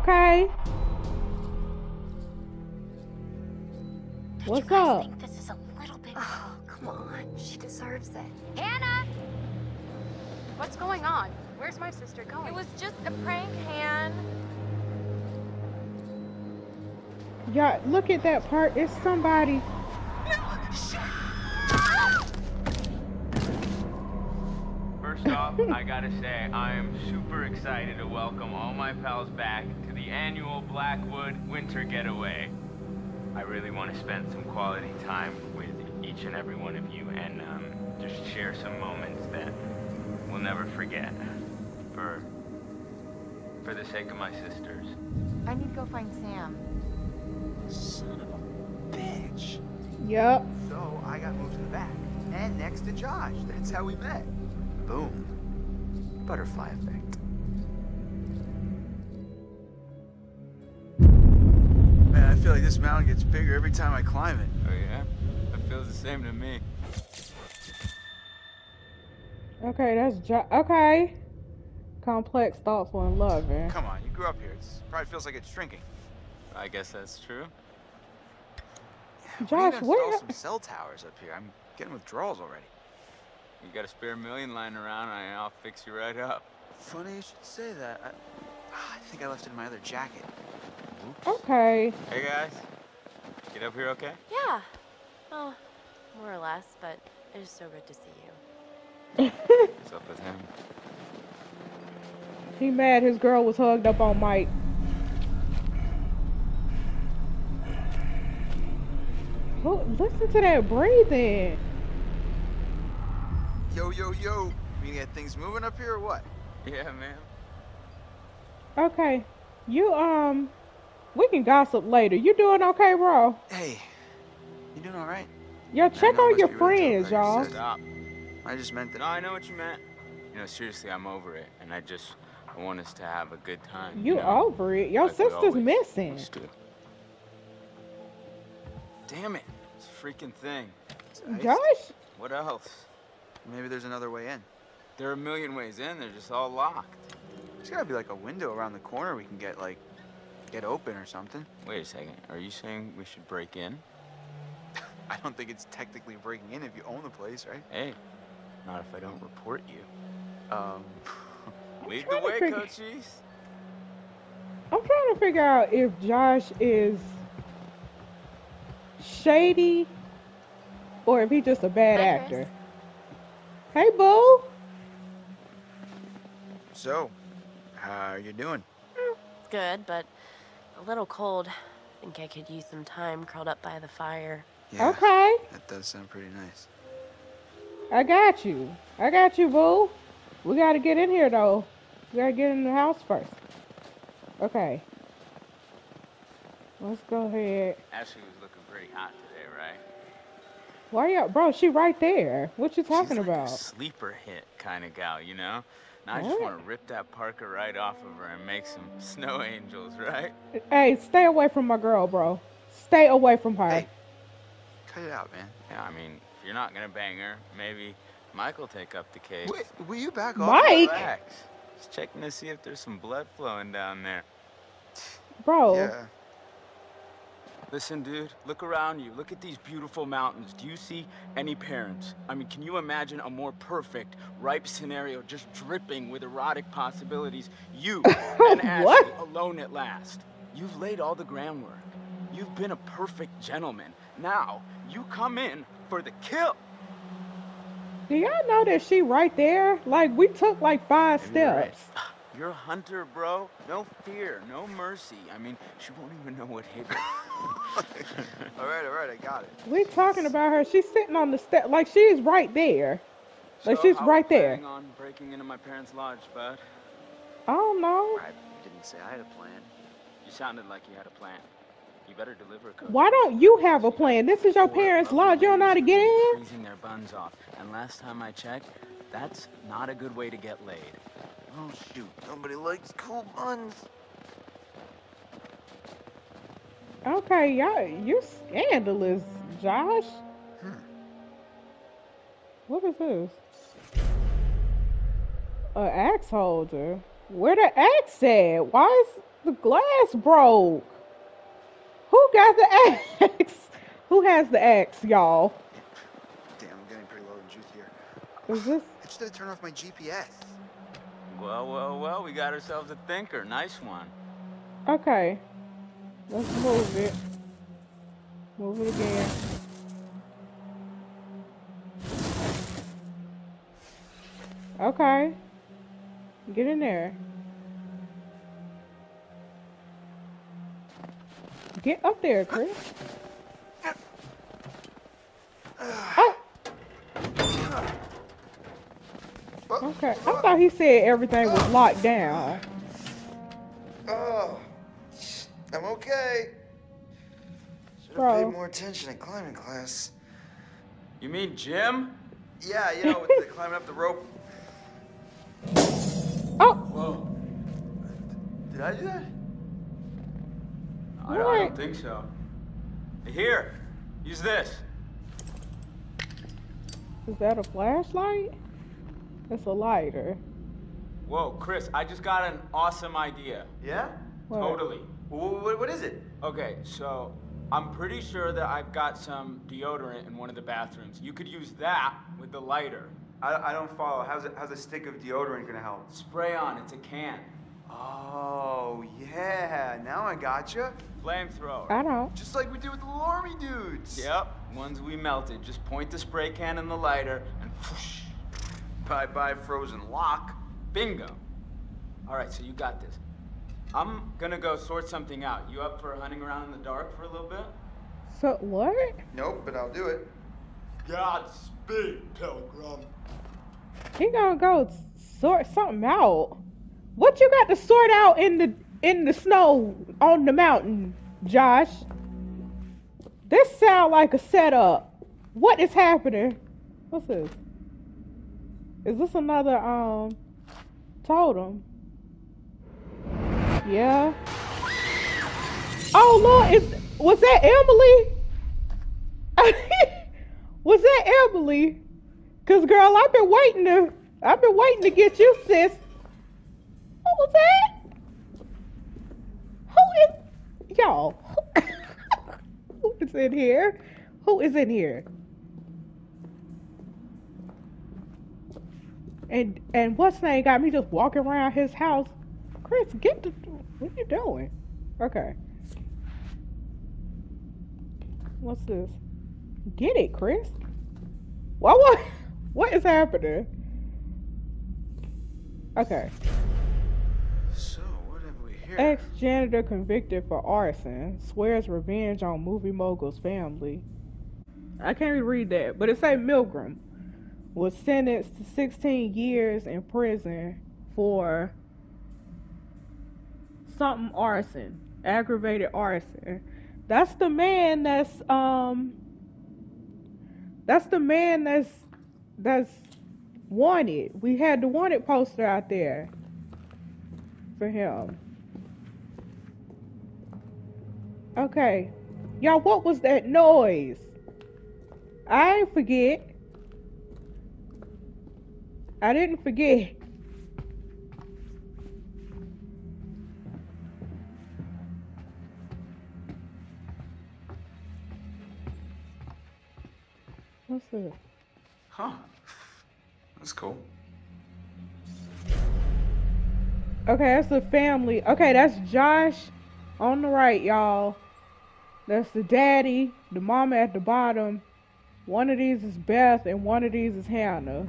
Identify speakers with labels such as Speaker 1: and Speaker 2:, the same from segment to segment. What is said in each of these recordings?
Speaker 1: Okay.
Speaker 2: Don't
Speaker 1: What's
Speaker 2: you
Speaker 1: up?
Speaker 2: think this is a little bit...
Speaker 3: Oh, come on. She deserves it.
Speaker 4: Hannah! What's going on? Where's my sister going?
Speaker 5: It was just a prank, Han.
Speaker 1: Y'all, look at that part. It's somebody.
Speaker 6: I gotta say, I am super excited to welcome all my pals back to the annual Blackwood Winter Getaway. I really want to spend some quality time with each and every one of you and um, just share some moments that we'll never forget. For, for the sake of my sisters.
Speaker 5: I need to go find Sam.
Speaker 7: Son of a bitch.
Speaker 1: Yep.
Speaker 7: So I got moved to the back and next to Josh. That's how we met. Boom. Butterfly effect. Man, I feel like this mountain gets bigger every time I climb it.
Speaker 6: Oh yeah? That feels the same to me.
Speaker 1: Okay, that's jo- okay. Complex, thoughtful, and loving.
Speaker 7: Come on, you grew up here. It probably feels like it's shrinking.
Speaker 6: I guess that's true.
Speaker 7: We
Speaker 1: Josh,
Speaker 7: need to
Speaker 1: where?
Speaker 7: install some cell towers up here. I'm getting withdrawals already.
Speaker 6: You got a spare million lying around, and I'll fix you right up.
Speaker 7: Funny you should say that. I, I think I left it in my other jacket. Oops.
Speaker 1: Okay.
Speaker 6: Hey guys, get up here okay?
Speaker 5: Yeah. Well, more or less, but it is so good to see you.
Speaker 6: What's up with him?
Speaker 1: He mad his girl was hugged up on Mike. Oh, listen to that breathing.
Speaker 7: Yo, yo, yo. We get things moving up here or what?
Speaker 6: Yeah, man.
Speaker 1: Okay. You um we can gossip later. You doing okay, bro?
Speaker 7: Hey, you doing all right?
Speaker 1: Yo, check
Speaker 7: know
Speaker 1: on your friends,
Speaker 7: you
Speaker 1: y'all.
Speaker 6: Stop.
Speaker 7: I just meant that.
Speaker 6: No, I know what you meant. You know, seriously, I'm over it, and I just I want us to have a good time.
Speaker 1: You
Speaker 6: know?
Speaker 1: over it. Your
Speaker 6: like
Speaker 1: sister's
Speaker 6: always
Speaker 1: missing.
Speaker 6: used. Damn it! It's a freaking thing.
Speaker 7: It's iced.
Speaker 1: Josh?
Speaker 6: What else?
Speaker 7: Maybe there's another way in.
Speaker 6: There are a million ways in. They're just all locked.
Speaker 7: There's gotta be like a window around the corner we can get like get open or something.
Speaker 6: Wait a second. Are you saying we should break in?
Speaker 7: I don't think it's technically breaking in if you own the place, right?
Speaker 6: Hey, not if I don't report you.
Speaker 7: Um,
Speaker 6: Lead the way,
Speaker 1: figure-
Speaker 6: coachies.
Speaker 1: I'm trying to figure out if Josh is shady or if he's just a bad
Speaker 5: Hi,
Speaker 1: actor.
Speaker 5: Chris.
Speaker 1: Hey, Bo.
Speaker 7: so, how are you doing?
Speaker 5: It's good, but a little cold. I think I could use some time curled up by the fire.
Speaker 7: Yeah,
Speaker 1: Okay.
Speaker 7: that does sound pretty nice.
Speaker 1: I got you. I got you, boo. We gotta get in here though. We gotta get in the house first. Okay. Let's go ahead.
Speaker 6: Ashley was looking pretty hot today, right?
Speaker 1: Why you bro, she right there. What you talking
Speaker 6: She's like
Speaker 1: about?
Speaker 6: a sleeper hit kind of gal, you know? And I just want to rip that Parker right off of her and make some snow angels, right?
Speaker 1: Hey, stay away from my girl, bro. Stay away from her.
Speaker 7: Hey. Cut it out, man.
Speaker 6: Yeah, I mean, if you're not gonna bang her, maybe Mike will take up the case.
Speaker 7: Wait, will you back off?
Speaker 1: Mike?
Speaker 6: Relax. Just checking to see if there's some blood flowing down there.
Speaker 1: Bro.
Speaker 7: Yeah.
Speaker 6: Listen, dude, look around you. Look at these beautiful mountains. Do you see any parents? I mean, can you imagine a more perfect, ripe scenario just dripping with erotic possibilities? You and Ashley alone at last. You've laid all the groundwork. You've been a perfect gentleman. Now, you come in for the kill.
Speaker 1: Do y'all know that she right there? Like we took like five
Speaker 6: steps. right. You're a hunter, bro. No fear, no mercy. I mean, she won't even know what hit her.
Speaker 7: all right, all right, I got it.
Speaker 1: We're talking about her. She's sitting on the step like she's right there. Like
Speaker 6: So,
Speaker 1: she's
Speaker 6: we
Speaker 1: right there.
Speaker 6: planning on breaking into my parents' lodge, bud?
Speaker 1: I don't know.
Speaker 7: I didn't say I had a plan.
Speaker 6: You sounded like you had a plan. You better deliver, Coach.
Speaker 1: Why don't you have a plan? This is your parents' lodge. You don't know how to get in?
Speaker 6: Freezing their buns off. And last time I checked, that's not a good way to get laid.
Speaker 7: Oh shoot, nobody likes cool buns.
Speaker 1: Okay, y'all, you're scandalous, Josh.
Speaker 7: Hmm.
Speaker 1: What is this? A axe holder. Where the axe at? Why is The glass broke. Who got the axe? Who has the axe, y'all?
Speaker 7: Damn, I'm getting pretty low in juice here.
Speaker 1: Is this?
Speaker 7: I just had to turn off my GPS.
Speaker 6: Well, well, well, we got ourselves a thinker. Nice one.
Speaker 1: Okay. Let's move it. Move it again. Okay. Get in there. Get up there, Chris. Uh, uh, uh, oh, okay. I thought he said everything was locked down.
Speaker 7: Oh, I'm okay. Should have paid more attention in climbing class.
Speaker 6: You mean gym?
Speaker 7: Yeah, you know, with the climbing up the rope.
Speaker 1: Oh,
Speaker 6: Whoa.
Speaker 7: Did I do that?
Speaker 6: I, I don't think so. Here, use this.
Speaker 1: is that a flashlight? It's a lighter.
Speaker 6: Whoa, Chris, I just got an awesome idea.
Speaker 7: Yeah?
Speaker 1: What?
Speaker 6: Totally.
Speaker 7: What, what, what is it?
Speaker 6: Okay, so I'm pretty sure that I've got some deodorant in one of the bathrooms. You could use that with the lighter.
Speaker 7: I, I don't follow. How's, it, how's a stick of deodorant gonna help?
Speaker 6: Spray on, it's a can.
Speaker 7: Oh, yeah. Now I gotcha.
Speaker 6: Flamethrower.
Speaker 1: I don't.
Speaker 7: Just like we did with the little army dudes.
Speaker 6: Yep, ones we melted. Just point the spray can in the lighter and whoosh.
Speaker 7: Bye bye, frozen lock.
Speaker 6: Bingo. All right, so you got this. I'm gonna go sort something out. You up for hunting around in the dark for a little bit?
Speaker 1: So what?
Speaker 7: Nope, but I'll do it.
Speaker 6: Godspeed, Pilgrim.
Speaker 1: He gonna go sort something out. What you got to sort out in the in the snow on the mountain, Josh? This sound like a setup. What is happening? What's this? Is this another um totem? Yeah. Oh Lord, is was that Emily? was that Emily? Cause girl, I've been waiting to I've been waiting to get you, sis. What was that? Who is y'all? Who is in here? Who is in here? And and what's name got me just walking around his house? Chris, get the what are you doing? Okay. What's this? Get it, Chris. What what what is happening? Okay.
Speaker 7: So, what have we here?
Speaker 1: Ex janitor convicted for arson swears revenge on movie mogul's family. I can't even read that, but it say Milgram was sentenced to 16 years in prison for something arson, aggravated arson. That's the man that's um that's the man that's that's wanted. We had the wanted poster out there for him. Okay. Y'all, what was that noise? I forget. I didn't forget. What's this?
Speaker 7: Huh. That's cool.
Speaker 1: Okay, that's the family. Okay, that's Josh on the right, y'all. That's the daddy, the mama at the bottom. One of these is Beth, and one of these is Hannah.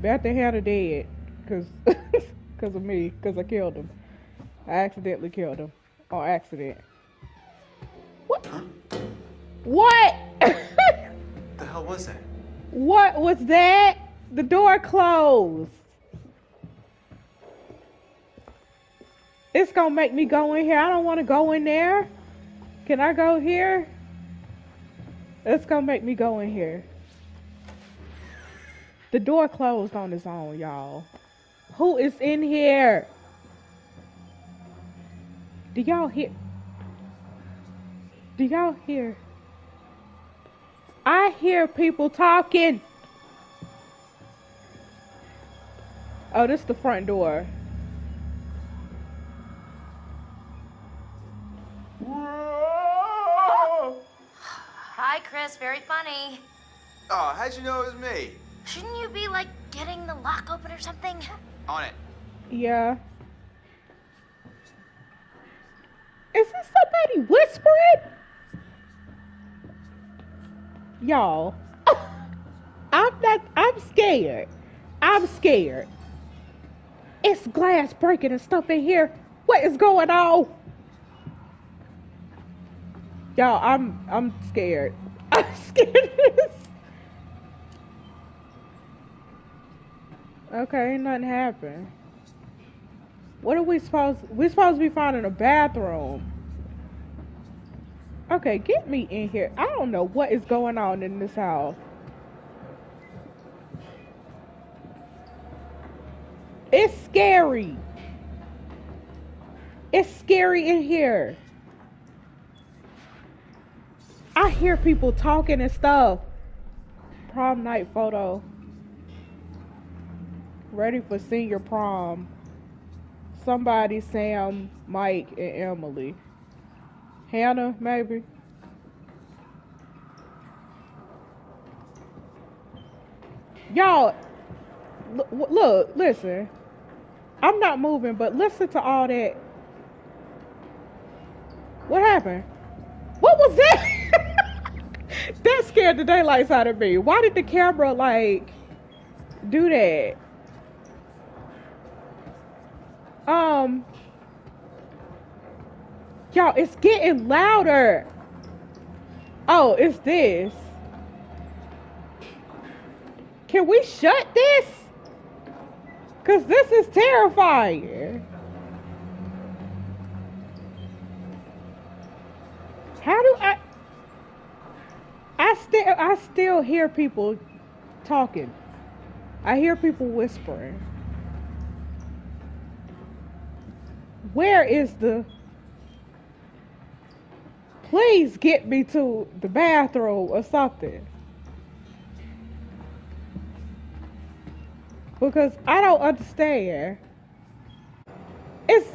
Speaker 1: Beth and Hannah dead, cause, cause of me, cause I killed him. I accidentally killed him, on accident. What? What?
Speaker 7: The hell was that?
Speaker 1: what was that? The door closed. It's gonna make me go in here. I don't want to go in there. Can I go here? It's gonna make me go in here. The door closed on its own, y'all. Who is in here? Do y'all hear? Do y'all hear? I hear people talking. Oh, this is the front door.
Speaker 2: Hi, Chris. Very funny.
Speaker 7: Oh, how'd you know it was me?
Speaker 2: Shouldn't you be like getting the lock open or something?
Speaker 7: On it.
Speaker 1: Yeah. Is this somebody whispering? Y'all, I'm not, I'm scared. I'm scared. It's glass breaking and stuff in here. What is going on? Y'all, I'm, I'm scared. I'm scared of this. Okay, nothing happened. What are we supposed? We're supposed to be finding a bathroom. Okay, get me in here. I don't know what is going on in this house. It's scary. It's scary in here. I hear people talking and stuff. Prom night photo. Ready for senior prom. Somebody, Sam, Mike, and Emily. Hannah, maybe. Y'all, l- look, listen. I'm not moving, but listen to all that. What happened? What was that? that scared the daylights out of me. Why did the camera, like, do that? Um, y'all, it's getting louder. Oh, it's this. Can we shut this? Cause this is terrifying. How do I? I still, I still hear people talking. I hear people whispering. Where is the Please get me to the bathroom or something. Because I don't understand. It's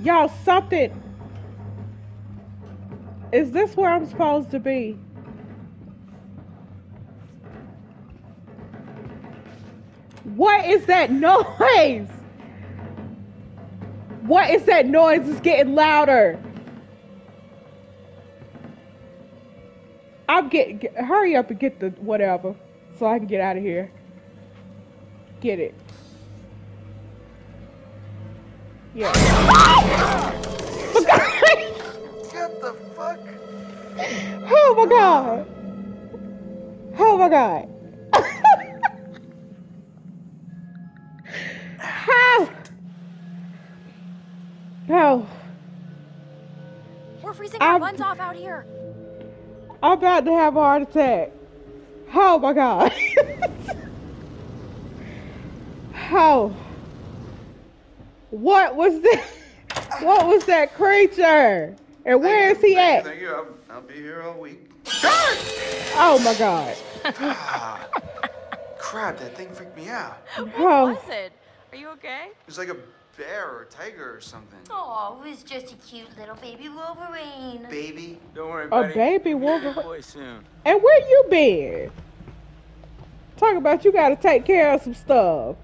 Speaker 1: Y'all something Is this where I'm supposed to be? What is that noise? What is that noise? It's getting louder. I'm getting. Get, hurry up and get the whatever, so I can get out of here. Get it. Yeah.
Speaker 7: What the fuck?
Speaker 1: Oh my god. Oh my god. Oh,
Speaker 4: We're freezing our
Speaker 1: I'm-
Speaker 4: buns off out here.
Speaker 1: I'm about to have a heart attack. Oh my god. How? What was that? What was that creature? And where is he at?
Speaker 7: Thank you. I'll, I'll be here all week.
Speaker 1: Oh my god.
Speaker 7: Ah, crap, that thing freaked me out.
Speaker 1: Oh.
Speaker 5: What was it? Are you okay?
Speaker 7: It was like a bear or tiger or something.
Speaker 2: Oh, it was just a cute little baby Wolverine.
Speaker 7: Baby.
Speaker 6: Don't worry,
Speaker 1: A baby
Speaker 6: You'll be a
Speaker 1: Wolverine.
Speaker 6: boy soon.
Speaker 1: And where you been? Talk about you gotta take care of some stuff.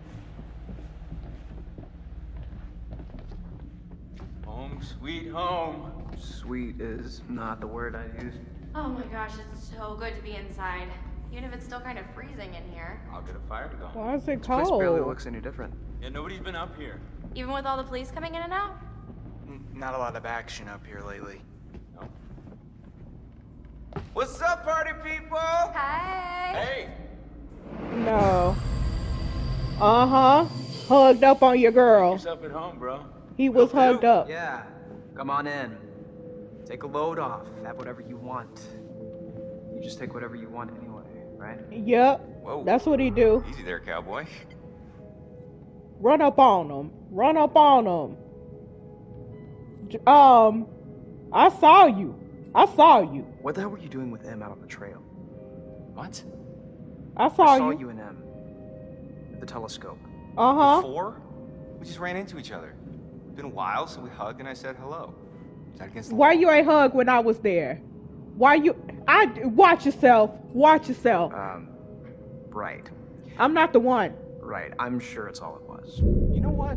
Speaker 6: Home, sweet home.
Speaker 8: Sweet is not the word I use.
Speaker 4: Oh my gosh, it's so good to be inside. Even if it's still kind of freezing in here.
Speaker 6: I'll get a fire to go.
Speaker 1: Why is it
Speaker 8: This place barely looks any different.
Speaker 6: Yeah, nobody's been up here.
Speaker 4: Even with all the police coming in and out?
Speaker 7: N- Not a lot of action up here lately.
Speaker 6: No. What's up, party people?
Speaker 2: Hi.
Speaker 6: Hey,
Speaker 1: No. Uh huh. Hugged up on your girl.
Speaker 6: yourself at home, bro.
Speaker 1: He was
Speaker 6: Will do.
Speaker 1: hugged up.
Speaker 8: Yeah, come on in. Take a load off. Have whatever you want. You just take whatever you want anyway, right?
Speaker 1: Yep.
Speaker 9: Whoa.
Speaker 1: That's what he do.
Speaker 9: Easy there, cowboy.
Speaker 1: Run up on them. Run up on them. Um, I saw you. I saw you.
Speaker 8: What the hell were you doing with Em out on the trail?
Speaker 9: What?
Speaker 1: I saw, you
Speaker 8: I saw
Speaker 1: you.
Speaker 8: you and Em. At the telescope.
Speaker 1: Uh huh.
Speaker 9: Before? We just ran into each other. It's Been a while, so we hugged and I said hello. Is that against the
Speaker 1: Why
Speaker 9: law?
Speaker 1: you ain't hug when I was there? Why you? I watch yourself. Watch yourself.
Speaker 8: Um, right.
Speaker 1: I'm not the one.
Speaker 8: Right. I'm sure it's all it was.
Speaker 9: You know what?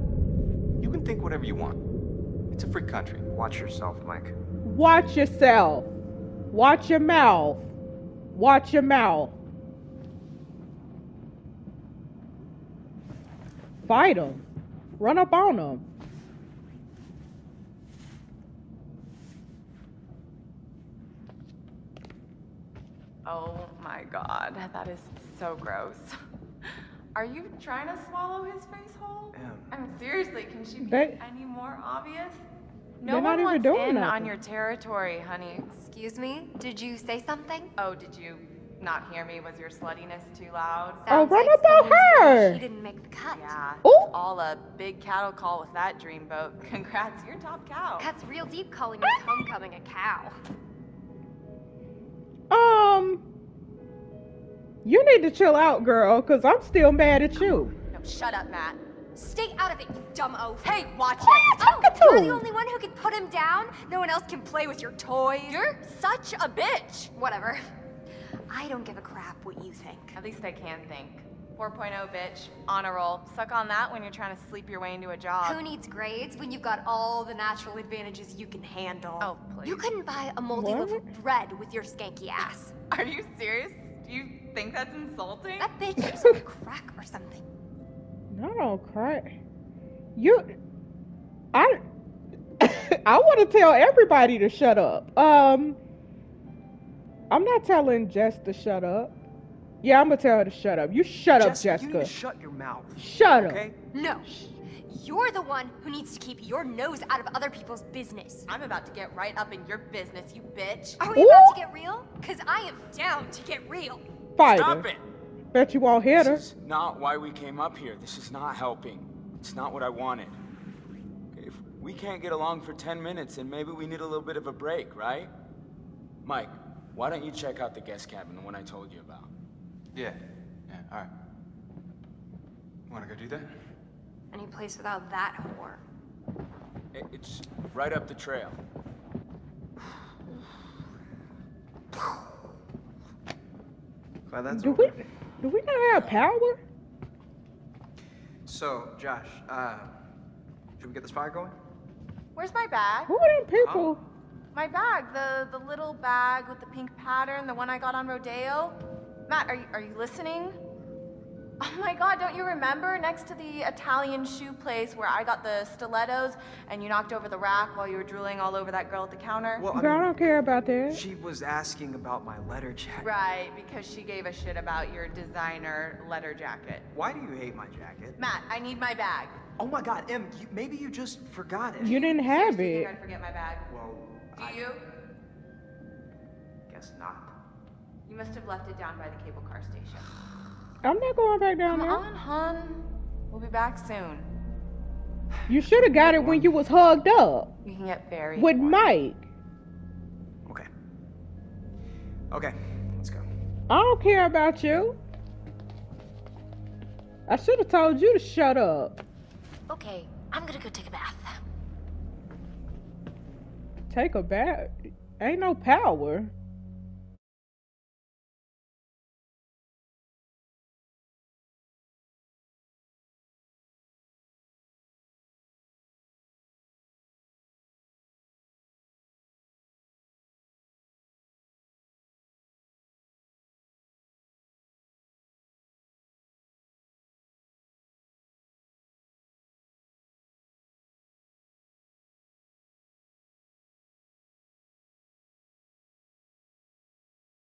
Speaker 9: You can think whatever you want. It's a free country.
Speaker 8: Watch yourself, Mike.
Speaker 1: Watch yourself. Watch your mouth. Watch your mouth. Fight them. Run up on them.
Speaker 4: Oh my god, that is so gross. Are you trying to swallow his face whole?
Speaker 8: Em.
Speaker 4: I mean, seriously, can she be
Speaker 1: They-
Speaker 4: any more obvious? No
Speaker 1: They're not
Speaker 4: one
Speaker 1: even
Speaker 4: wants
Speaker 1: doing
Speaker 4: in
Speaker 1: nothing.
Speaker 4: on your territory, honey.
Speaker 3: Excuse me? Did you say something?
Speaker 4: Oh, did you not hear me? Was your sluttiness too loud?
Speaker 1: Oh,
Speaker 3: Sounds
Speaker 1: run
Speaker 3: like
Speaker 1: up on
Speaker 3: someone's worried
Speaker 1: her.
Speaker 3: She didn't make the cut.
Speaker 4: Yeah.
Speaker 1: Ooh.
Speaker 4: It's all a big cattle call with that dreamboat. Congrats, you're top cow.
Speaker 3: That's real deep calling Miss Homecoming a cow.
Speaker 1: Um, you need to chill out, girl, because I'm still mad at you.
Speaker 4: No, shut up, Matt.
Speaker 3: Stay out of it, you dumb oaf.
Speaker 4: Hey, watch
Speaker 1: Who are you
Speaker 4: it.
Speaker 1: Oh, talking
Speaker 3: Oh, you're the only one who can put him down? No one else can play with your toys?
Speaker 4: You're such a bitch.
Speaker 3: Whatever. I don't give a crap what you think.
Speaker 4: At least I can think. 4.0 bitch, on a roll. Suck on that when you're trying to sleep your way into a job.
Speaker 3: Who needs grades when you've got all the natural advantages you can handle?
Speaker 4: Oh, please.
Speaker 3: You couldn't buy a moldy loaf of bread with your skanky ass.
Speaker 4: Are you serious? Do you think that's insulting?
Speaker 3: That bitch is on crack or something.
Speaker 1: No, don't cry. You, I, I want to tell everybody to shut up. Um, I'm not telling Jess to shut up. Yeah, I'm gonna tell her to shut up. You shut up,
Speaker 8: Jessica, you need to shut your mouth.
Speaker 1: shut up.
Speaker 8: Okay?
Speaker 3: No. You're the one who needs to keep your nose out of other people's business.
Speaker 4: I'm about to get right up in your business, you bitch.
Speaker 3: Are we
Speaker 1: Ooh.
Speaker 3: about to get real? Because I am down to get real.
Speaker 1: Fight
Speaker 6: Stop
Speaker 1: her.
Speaker 6: it!
Speaker 1: Bet you won't hit her.
Speaker 6: This is not why we came up here. This is not helping. It's not what I wanted. If we can't get along for 10 minutes, then maybe we need a little bit of a break, right? Mike, why don't you check out the guest cabin, the one I told you about?
Speaker 9: Yeah. Yeah, alright. Wanna go do that?
Speaker 3: Any place without that whore.
Speaker 6: It- It's right up the trail.
Speaker 8: Glad that's
Speaker 1: Do
Speaker 8: over.
Speaker 1: we, do we not have power?
Speaker 8: So, Josh, uh, should we get this fire going?
Speaker 4: Where's my bag?
Speaker 1: Who are them people?
Speaker 4: My bag, the the little bag with the pink pattern, the one I got on Rodeo. Matt, are you are you listening? Oh my god, don't you remember next to the Italian shoe place where I got the stilettos and you knocked over the rack while you were drooling all over that girl at the counter?
Speaker 8: Well, I
Speaker 1: Girl, I don't care about that.
Speaker 8: she was asking about my letter jacket.
Speaker 4: Right, because she gave a shit about your designer letter jacket.
Speaker 8: Why do you hate my jacket?
Speaker 4: Matt, I need my bag.
Speaker 8: Oh my god, Em, you, maybe you just forgot it.
Speaker 1: You didn't have
Speaker 4: Seriously
Speaker 1: it.
Speaker 4: think I'd forget my bag.
Speaker 8: Well,
Speaker 4: Do
Speaker 8: I
Speaker 4: you?
Speaker 8: guess not.
Speaker 4: You must have left it down by the cable car station.
Speaker 1: I'm not going back down
Speaker 4: Come
Speaker 1: there.
Speaker 4: on, hon. We'll be back soon.
Speaker 1: You should have got it when you was hugged up
Speaker 4: We can get very
Speaker 1: with
Speaker 4: horny.
Speaker 1: Mike.
Speaker 8: Okay. Okay, let's go.
Speaker 1: I don't care about you. I should have told you to shut up.
Speaker 5: Okay, I'm gonna go take a bath.
Speaker 1: Take a bath. Ain't no power.